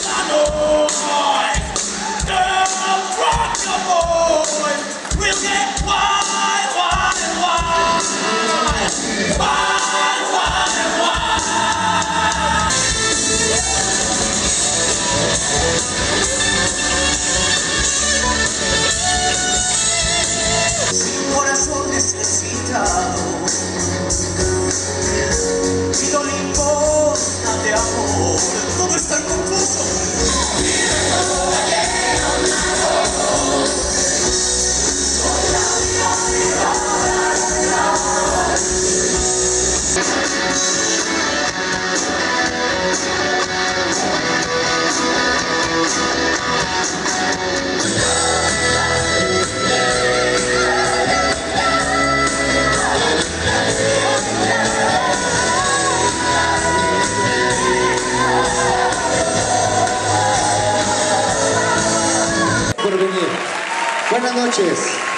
Milano. Buenas noches.